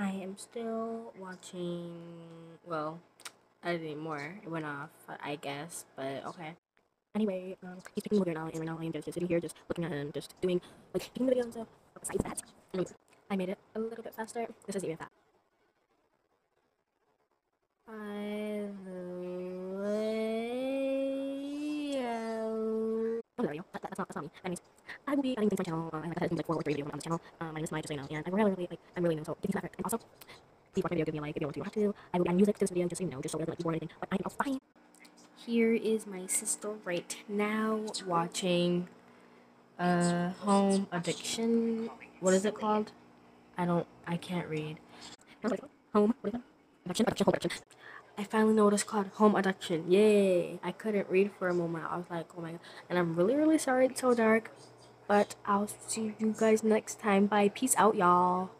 I am still watching. Well, I didn't anymore. It went off, I guess. But okay. Anyway, um, he's picking video now, and right now I am just sitting here, just looking at him, just doing like picking the video and stuff. Besides that, I made it a little bit faster. This isn't even fast. By the way, oh, there we go. That, that, that's not that's not me. Anyways, I will be adding things to my channel. Uh, I like I said, like four or three videos on this channel. Uh, my name is Maya, just so you know, and I'm really, really like I'm really new, so give me some effort. And also, please watch my video, give me a like if you want to. Have to. I will be adding music to this video, just so you know, just so it doesn't like bore or anything. But I am fine. Here is my sister right now watching uh home addiction. What is it called? I don't. I can't read. Home. What is it? Addiction. Addiction. Home addiction. I finally know what it's called. Home addiction. Yay! I couldn't read for a moment. I was like, oh my god. And I'm really, really sorry it's so dark. But I'll see you guys next time. Bye. Peace out, y'all.